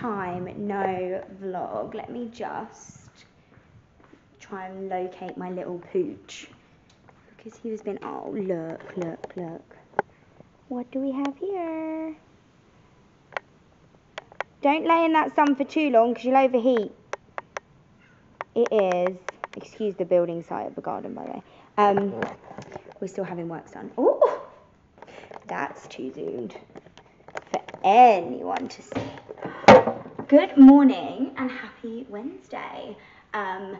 time no vlog. Let me just try and locate my little pooch. Because he was been, oh look, look, look. What do we have here? Don't lay in that sun for too long because you'll overheat. It is, excuse the building site of the garden by the way. Um, we're still having work done. Oh, that's too zoomed for anyone to see. Good morning and happy Wednesday. Um,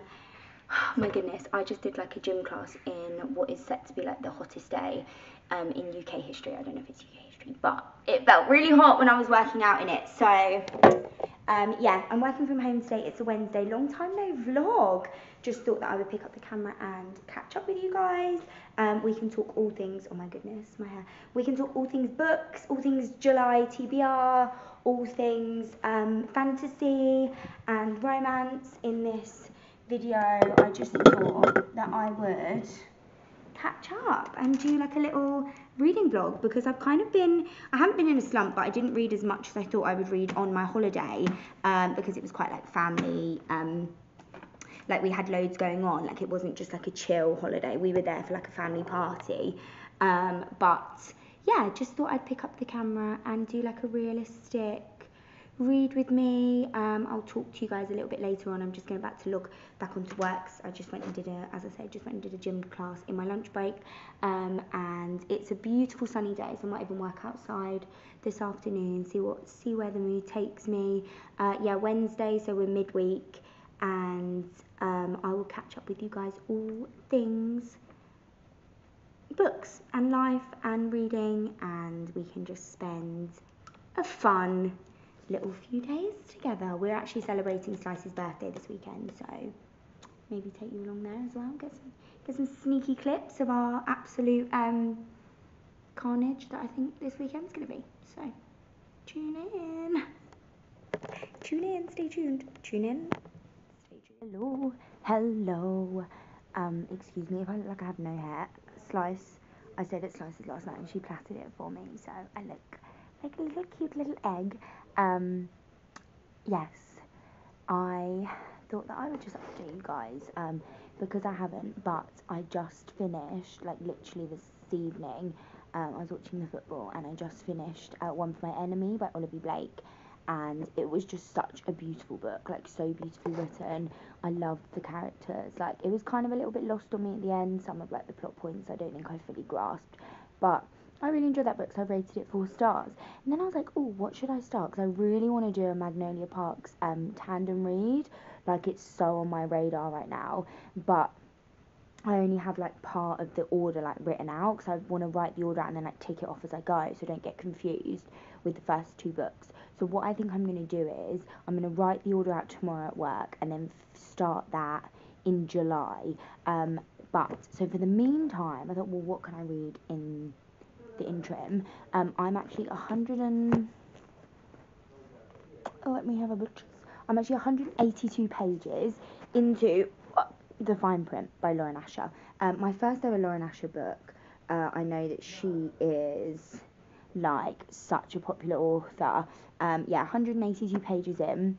oh my goodness, I just did like a gym class in what is set to be like the hottest day um, in UK history. I don't know if it's UK history, but it felt really hot when I was working out in it. So um, yeah, I'm working from home today. It's a Wednesday. Long time no vlog. Just thought that I would pick up the camera and catch up with you guys. Um, we can talk all things. Oh my goodness, my hair. We can talk all things books, all things July TBR, all things um, fantasy and romance in this video. I just thought that I would catch up and do like a little reading blog because I've kind of been, I haven't been in a slump, but I didn't read as much as I thought I would read on my holiday um, because it was quite like family, um, like we had loads going on. Like it wasn't just like a chill holiday. We were there for like a family party. Um, but yeah, just thought I'd pick up the camera and do like a realistic read with me. Um, I'll talk to you guys a little bit later on. I'm just going back to look back onto works. I just went and did a, as I said, just went and did a gym class in my lunch break. Um, and it's a beautiful sunny day, so I might even work outside this afternoon, see what, see where the mood takes me. Uh, yeah, Wednesday, so we're midweek, and um, I will catch up with you guys all things books and life and reading, and we can just spend a fun little few days together. We're actually celebrating Slice's birthday this weekend, so maybe take you along there as well. Get some get some sneaky clips of our absolute um, carnage that I think this weekend's gonna be. So tune in. Tune in, stay tuned. Tune in. Hello, hello. Um, excuse me if I look like I have no hair. Slice, I stayed at Slice's last night and she plaited it for me, so I look like a little cute little egg. Um, yes, I thought that I would just update you guys um, because I haven't, but I just finished, like literally this evening, um, I was watching the football and I just finished uh, One for My Enemy by Olivia Blake and it was just such a beautiful book, like so beautifully written. I loved the characters. Like it was kind of a little bit lost on me at the end. Some of like the plot points I don't think I fully grasped, but I really enjoyed that book, so I rated it four stars. And then I was like, oh, what should I start? Because I really want to do a Magnolia Parks um, tandem read. Like, it's so on my radar right now. But I only have like part of the order like written out because I want to write the order out and then like take it off as I go so don't get confused with the first two books. So what I think I'm going to do is I'm going to write the order out tomorrow at work and then start that in July. Um, but so for the meantime, I thought, well, what can I read in the interim. Um, I'm actually 100 and oh, let me have a butcher's. I'm actually 182 pages into The Fine Print by Lauren Asher. Um, my first ever Lauren Asher book. Uh, I know that she is like such a popular author. Um, yeah, 182 pages in.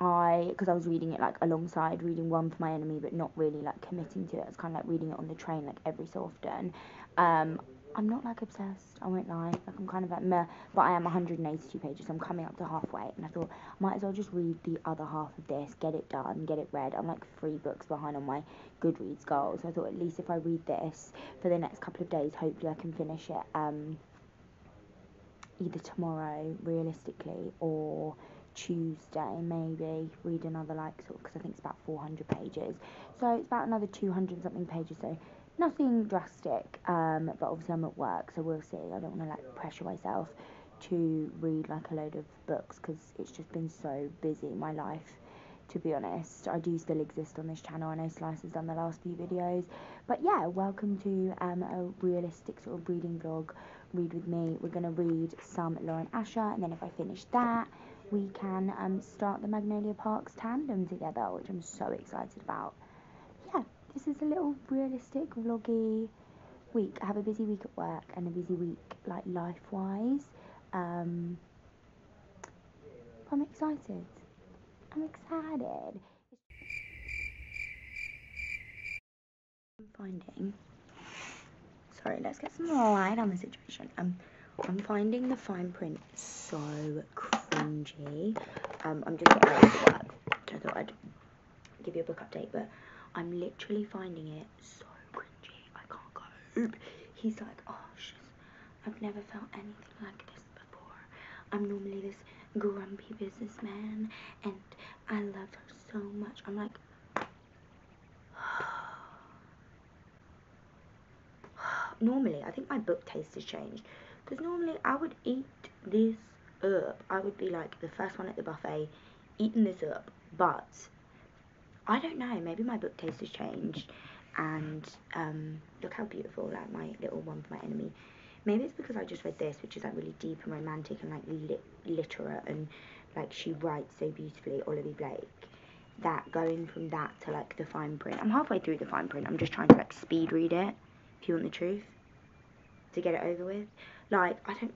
I because I was reading it like alongside reading One for My Enemy, but not really like committing to it. It's kind of like reading it on the train like every so often. Um, I'm not like obsessed, I won't lie. Like I'm kind of like meh, but I am 182 pages. So I'm coming up to halfway, and I thought I might as well just read the other half of this, get it done, get it read. I'm like three books behind on my Goodreads goal, so I thought at least if I read this for the next couple of days, hopefully I can finish it. Um, either tomorrow, realistically, or Tuesday, maybe read another like sort because I think it's about 400 pages. So it's about another 200 something pages. So nothing drastic, um, but obviously I'm at work, so we'll see. I don't want to like pressure myself to read like a load of books because it's just been so busy my life. To be honest, I do still exist on this channel. I know Slice has done the last few videos, but yeah, welcome to um, a realistic sort of reading vlog. Read with me. We're gonna read some Lauren Asher, and then if I finish that, we can um, start the Magnolia Parks tandem together, which I'm so excited about this is a little realistic vloggy week. I have a busy week at work and a busy week like life wise. Um, I'm excited. I'm excited. I'm finding. Sorry, let's get some light on the situation. Um, I'm finding the fine print so cringy. Um, I'm just getting ready for work, I thought I'd give you a book update, but I'm literally finding it so cringy. I can't cope. He's like, oh, she's, I've never felt anything like this before. I'm normally this grumpy businessman, and I love her so much. I'm like, normally, I think my book taste has changed. Because normally I would eat this up. I would be like the first one at the buffet, eating this up. But I don't know. Maybe my book taste has changed. And um, look how beautiful, like my little one for my enemy. Maybe it's because I just read this, which is like really deep and romantic and like lit- literate and like she writes so beautifully, Olivia Blake. That going from that to like the fine print. I'm halfway through the fine print. I'm just trying to like speed read it. If you want the truth, to get it over with. Like I don't,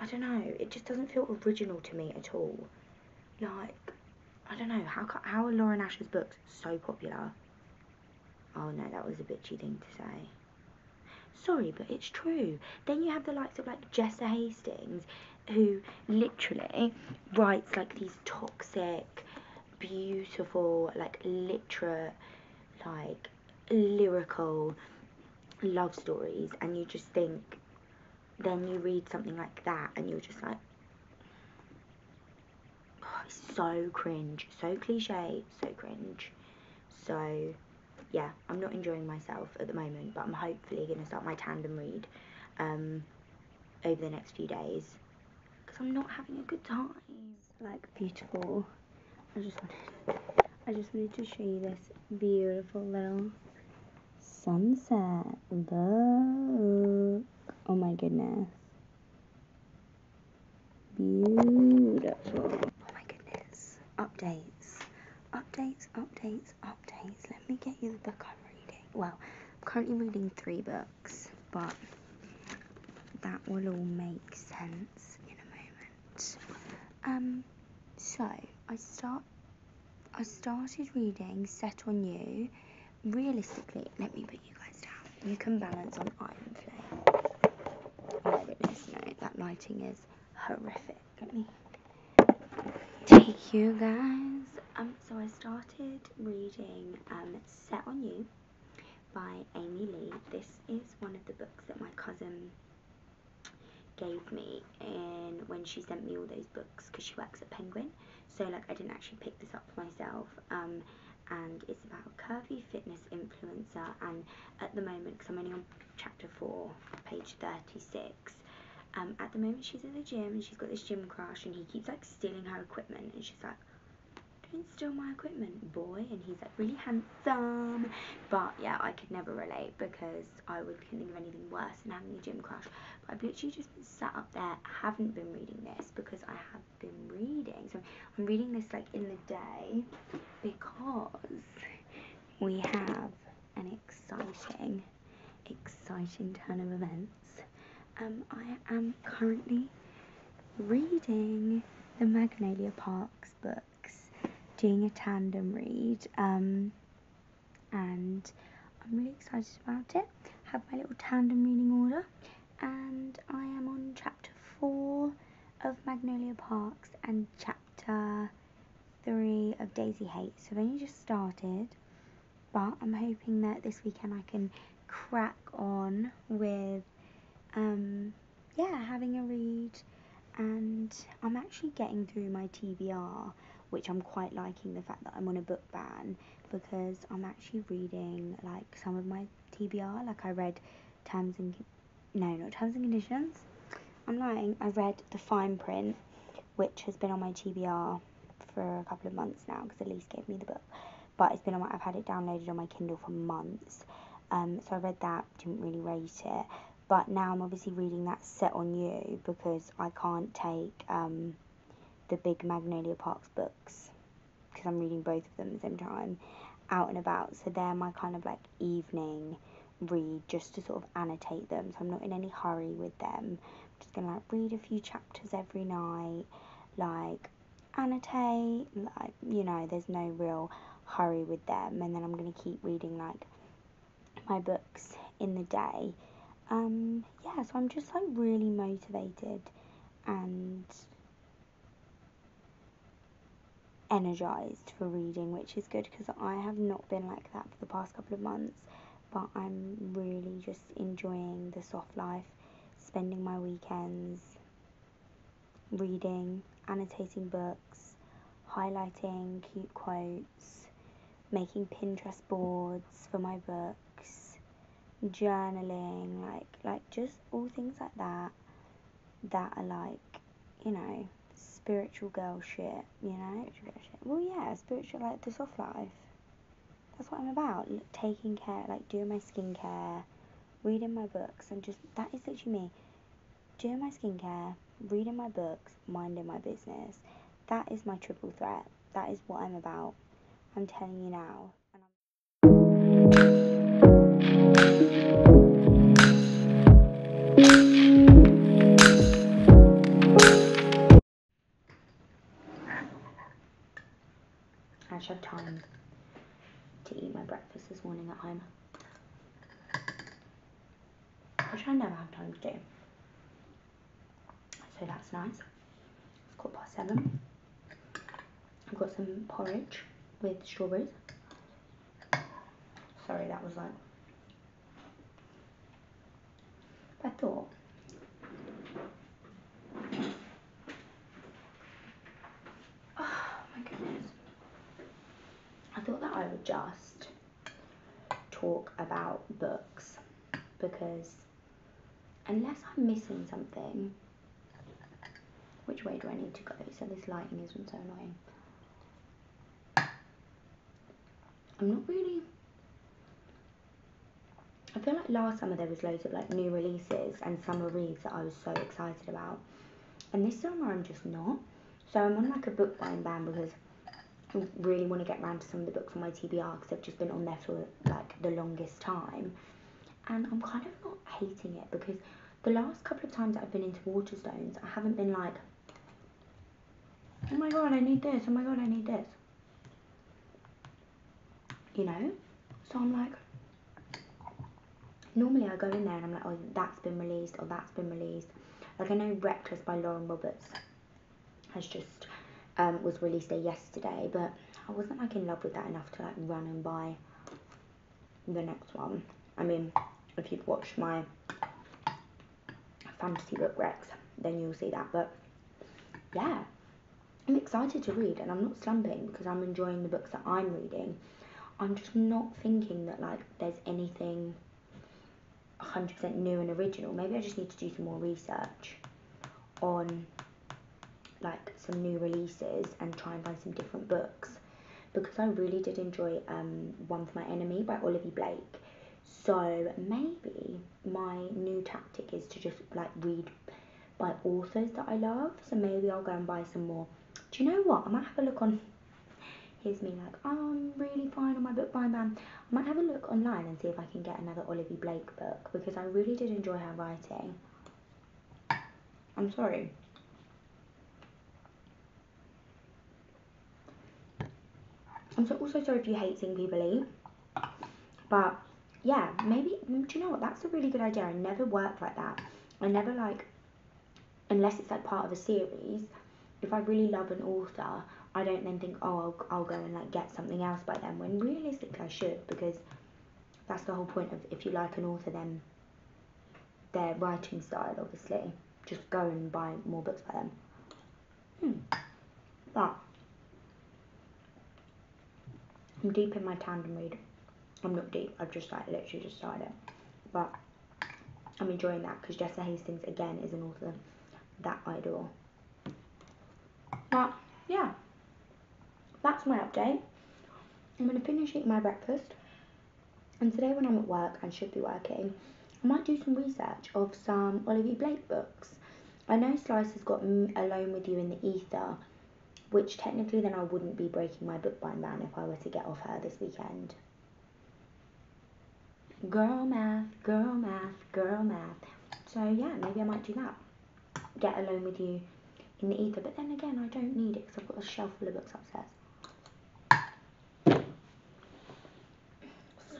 I don't know. It just doesn't feel original to me at all. Like I don't know how how are Lauren Asher's books so popular? Oh no, that was a bitchy thing to say. Sorry, but it's true. Then you have the likes of like Jessa Hastings, who literally writes like these toxic, beautiful, like literate, like lyrical love stories, and you just think, then you read something like that, and you're just like, so cringe, so cliche, so cringe. So yeah, I'm not enjoying myself at the moment, but I'm hopefully going to start my tandem read um, over the next few days because I'm not having a good time. Like beautiful. I just wanted, I just wanted to show you this beautiful little sunset. Look. Oh my goodness. Beautiful. Updates updates, updates, updates. Let me get you the book I'm reading. Well, I'm currently reading three books, but that will all make sense in a moment. Um, so I start. I started reading Set on You. Realistically, let me put you guys down. You can balance on Iron Flame. Oh goodness, no, that lighting is horrific. Let me take you guys um, so I started reading um, Set on You by Amy Lea. This is one of the books that my cousin gave me and when she sent me all those books because she works at Penguin. So like I didn't actually pick this up for myself. Um, and it's about a curvy fitness influencer and at the moment because I'm only on chapter 4 page 36 um, at the moment she's in the gym and she's got this gym crush and he keeps like stealing her equipment and she's like don't steal my equipment, boy. And he's like really handsome. But yeah, I could never relate because I would not think of anything worse than having a gym crush. But I've literally just been sat up there, haven't been reading this because I have been reading. So I'm reading this like in the day because we have an exciting, exciting turn of events. Um, I am currently reading the Magnolia Parks books, doing a tandem read um, and I'm really excited about it. Have my little tandem reading order and I am on chapter 4 of Magnolia Parks and chapter 3 of Daisy Haites. So I've only just started but I'm hoping that this weekend I can crack on with um, yeah having a read and I'm actually getting through my TBR which I'm quite liking the fact that I'm on a book ban because I'm actually reading like some of my TBR. Like I read terms and no, not terms and conditions. I'm lying. I read the fine print, which has been on my TBR for a couple of months now because Elise gave me the book. But it's been on my, I've had it downloaded on my Kindle for months. Um, so I read that, didn't really rate it. But now I'm obviously reading that set on you because I can't take um, the big Magnolia Parks books because I'm reading both of them at the same time out and about. So they're my kind of like evening read just to sort of annotate them. So I'm not in any hurry with them. I'm just gonna like read a few chapters every night. like annotate, like you know, there's no real hurry with them, and then I'm gonna keep reading like my books in the day. Um, yeah, so I'm just like really motivated and energized for reading, which is good because I have not been like that for the past couple of months. But I'm really just enjoying the soft life, spending my weekends reading, annotating books, highlighting cute quotes, making Pinterest boards for my books, journaling, like like just all things like that that are like, you know, spiritual girl shit, you know? Shit. Well yeah, spiritual like the soft life. That's what I'm about. Taking care, like doing my skincare, reading my books and just that is literally me. Doing my skincare, reading my books, minding my business. That is my triple threat. That is what I'm about. I'm telling you now. With strawberries. Sorry, that was like. I thought. Oh my goodness. I thought that I would just talk about books because unless I'm missing something, which way do I need to go? So this lighting isn't so annoying. I'm not really. I feel like last summer there was loads of like new releases and summer reads that I was so excited about, and this summer I'm just not. So I'm on like a book buying ban because I really want to get round to some of the books on my TBR because they've just been on there for like the longest time, and I'm kind of not hating it because the last couple of times that I've been into Waterstones, I haven't been like, oh my god, I need this, oh my god, I need this you know? So I'm like, normally I go in there and I'm like, oh, that's been released or that's been released. Like I know Reckless by Lauren Roberts has just um, was released there yesterday, but I wasn't like in love with that enough to like run and buy the next one. I mean, if you've watched my fantasy book recs, then you'll see that. But yeah, I'm excited to read and I'm not slumping because I'm enjoying the books that I'm reading. I'm just not thinking that like there's anything 100% new and original. Maybe I just need to do some more research on like some new releases and try and find some different books because I really did enjoy um, One for My Enemy by Olivia Blake. So maybe my new tactic is to just like read by authors that I love. So maybe I'll go and buy some more. Do you know what? I might have a look on here's me like, oh, I'm really fine on my book buying ban. I might have a look online and see if I can get another Olivia Blake book because I really did enjoy her writing. I'm sorry. I'm so, also sorry if you hate seeing people eat. But yeah, maybe, do you know what? That's a really good idea. I never worked like that. I never like, unless it's like part of a series, if I really love an author, I don't then think, oh, I'll, I'll go and like get something else by them. When realistically, I should because that's the whole point of if you like an author, then their writing style, obviously, just go and buy more books by them. Hmm. But I'm deep in my tandem read. I'm not deep. I've just like literally just started it, but I'm enjoying that because Jessa Hastings again is an author that I adore. But yeah that's my update. I'm going to finish eating my breakfast. And today when I'm at work, and should be working, I might do some research of some Olivia Blake books. I know Slice has got Alone With You in the Ether, which technically then I wouldn't be breaking my book bind ban if I were to get off her this weekend. Girl math, girl math, girl math. So yeah, maybe I might do that. Get Alone With You in the ether. But then again, I don't need it because I've got a shelf full of books upstairs.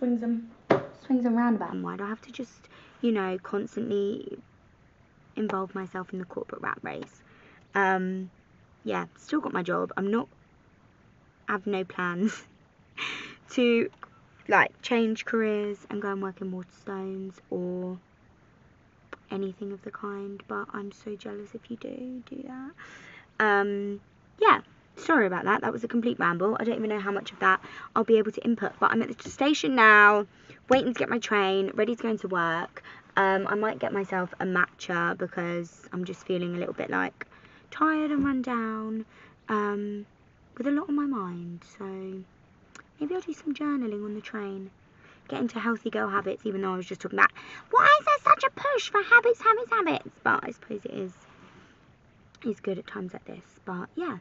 Swings them swings and roundabouts. Why do I have to just, you know, constantly involve myself in the corporate rat race? Um, yeah, still got my job. I'm not. I have no plans to like change careers and go and work in Waterstones or anything of the kind, but I'm so jealous if you do do that. Um, yeah, sorry about that. That was a complete ramble. I don't even know how much of that I'll be able to input, but I'm at the station now, waiting to get my train, ready to go into work. Um, I might get myself a matcha because I'm just feeling a little bit like tired and run down um, with a lot on my mind. So maybe I'll do some journaling on the train get into healthy girl habits, even though I was just talking about why is there such a push for habits, habits, habits? But I suppose it is is good at times like this. But yeah,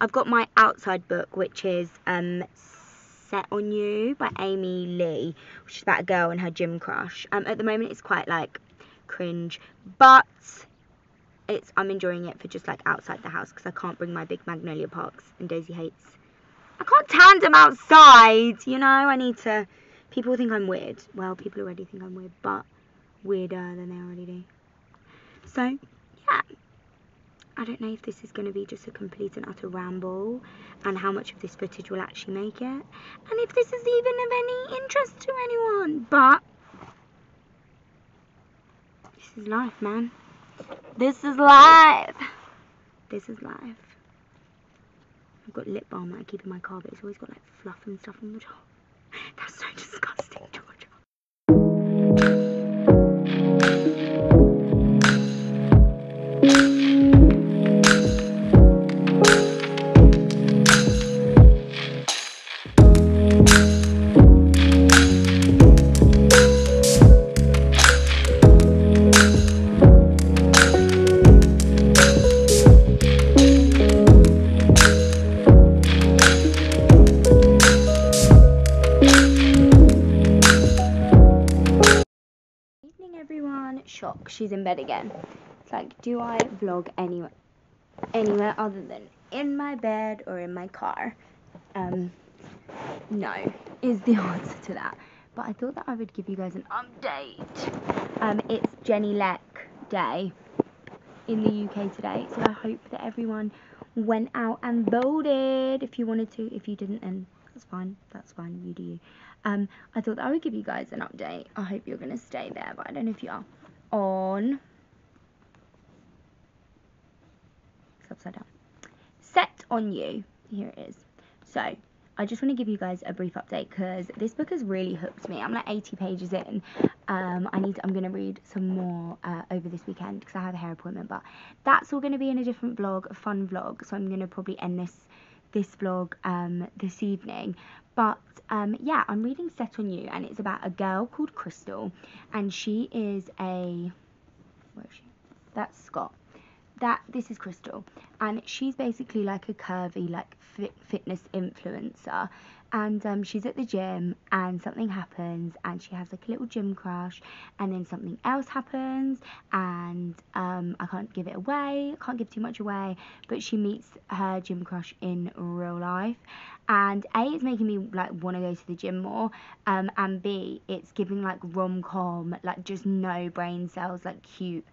I've got my outside book, which is um, Set on You by Amy Lea, which is about a girl and her gym crush. Um, at the moment, it's quite like cringe, but it's I'm enjoying it for just like outside the house because I can't bring my big magnolia parks and Daisy Haites. I can't tandem outside, you know. I need to People think I'm weird. Well, people already think I'm weird, but weirder than they already do. So, yeah. I don't know if this is going to be just a complete and utter ramble and how much of this footage will actually make it. And if this is even of any interest to anyone. But, this is life, man. This is life. This is life. I've got lip balm that I keep in my car, but it's always got like fluff and stuff on the top. That's so disgusting, Georgia. She's in bed again. It's like, do I vlog anywhere, anywhere other than in my bed or in my car? Um, no, is the answer to that. But I thought that I would give you guys an update. Um, it's Jenny Leck Day in the UK today, so I hope that everyone went out and voted. If you wanted to, if you didn't, then that's fine. That's fine. You do. Um, I thought that I would give you guys an update. I hope you're gonna stay there, but I don't know if you are on it's upside down set on you here it is so I just want to give you guys a brief update because this book has really hooked me. I'm like 80 pages in. Um, I need. I'm going to read some more uh, over this weekend because I have a hair appointment. But that's all going to be in a different vlog, a fun vlog. So I'm going to probably end this this vlog um, this evening. But um, yeah, I'm reading Set on You, and it's about a girl called Crystal, and she is a where is she? That's Scott. That this is Crystal, and she's basically like a curvy, like fit, fitness influencer, and um, she's at the gym, and something happens, and she has like a little gym crush, and then something else happens, and um, I can't give it away, I can't give too much away, but she meets her gym crush in real life, and A, it's making me like want to go to the gym more, um, and B, it's giving like rom com, like just no brain cells, like cute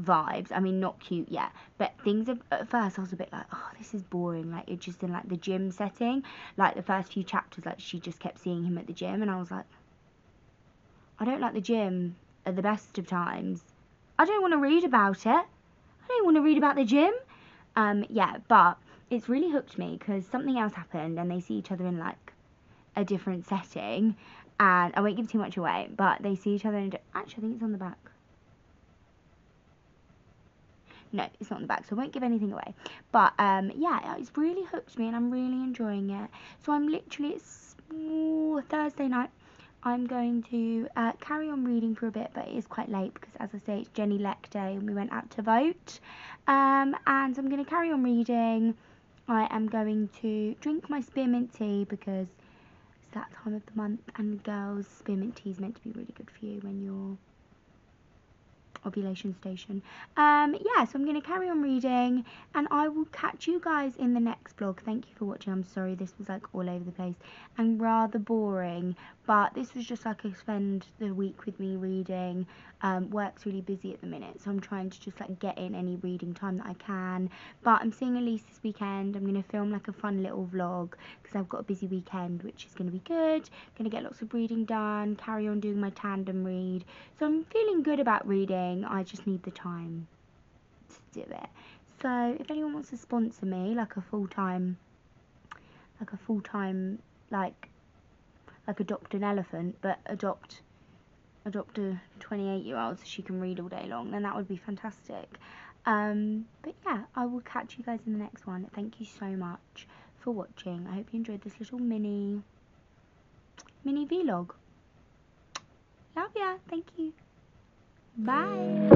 vibes. I mean, not cute yet, but things of, at first I was a bit like, oh, this is boring. Like it's just in like the gym setting. Like the first few chapters, like she just kept seeing him at the gym, and I was like, I don't like the gym at the best of times. I don't want to read about it. I don't want to read about the gym. Um, yeah, but it's really hooked me because something else happened and they see each other in like a different setting and I won't give too much away but they see each other in actually I think it's on the back no it's not on the back so I won't give anything away but um yeah it's really hooked me and I'm really enjoying it so I'm literally it's ooh, Thursday night I'm going to uh, carry on reading for a bit, but it is quite late because, as I say, it's Jenny Leck Day and we went out to vote. Um, and I'm going to carry on reading. I am going to drink my spearmint tea because it's that time of the month and girls spearmint tea is meant to be really good for you when you're ovulation station. Um, yeah, so I'm going to carry on reading and I will catch you guys in the next vlog. Thank you for watching. I'm sorry this was like all over the place and rather boring, but this was just like I spend the week with me reading. Um, work's really busy at the minute, so I'm trying to just like get in any reading time that I can. But I'm seeing Elise this weekend. I'm going to film like a fun little vlog because I've got a busy weekend, which is going to be good. Going to get lots of reading done, carry on doing my tandem read. So I'm feeling good about reading. I just need the time to do it. So if anyone wants to sponsor me, like a full time, like a full time, like like adopt an elephant, but adopt adopt a 28 year old so she can read all day long, then that would be fantastic. Um, but yeah, I will catch you guys in the next one. Thank you so much for watching. I hope you enjoyed this little mini mini vlog. Love ya. Thank you. Bye.